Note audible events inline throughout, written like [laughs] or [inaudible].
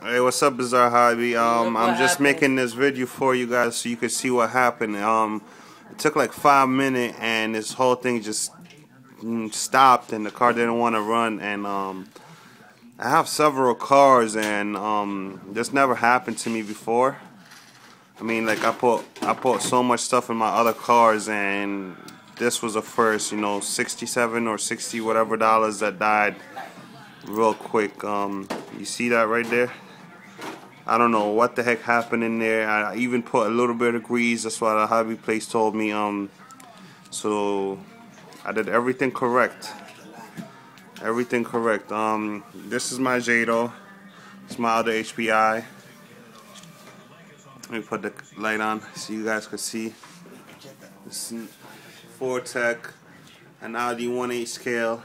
Hey, what's up, Bizarre Hobby? Um, I'm just making this video for you guys so you can see what happened. Um, it took like five minutes, and this whole thing just mm, stopped, and the car didn't want to run. And um, I have several cars, and um, this never happened to me before. I mean, like I put I put so much stuff in my other cars, and this was the first, you know, 67 or 60 whatever dollars that died real quick. Um, you see that right there? I don't know what the heck happened in there. I even put a little bit of grease. That's what a hobby place told me. Um, so I did everything correct. Everything correct. Um, this is my Jato. It's my other HPI. Let me put the light on so you guys can see. This is Fortec, an Audi 1/8 scale,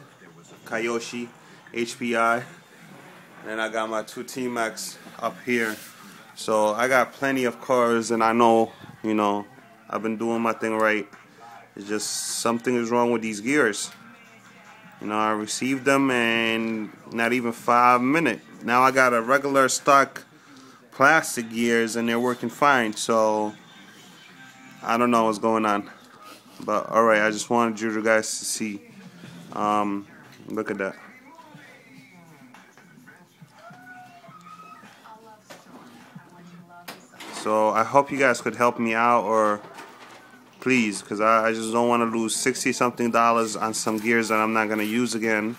Kyosho HPI. And I got my two T-Maxx up here. So I got plenty of cars and I know, you know, I've been doing my thing right. It's just something is wrong with these gears. You know, I received them and not even five minutes. Now I got a regular stock plastic gears and they're working fine. So I don't know what's going on. But alright, I just wanted you guys to see. Um, look at that. So I hope you guys could help me out or please because I, I just don't want to lose 60 something dollars on some gears that I'm not going to use again.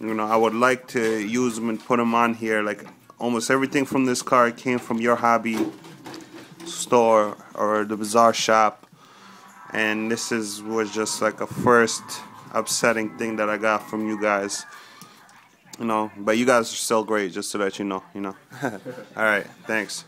You know, I would like to use them and put them on here. Like almost everything from this car came from your hobby store or the bizarre shop. And this is was just like a first upsetting thing that I got from you guys. You know, but you guys are still great, just to let you know, you know. [laughs] Alright, thanks.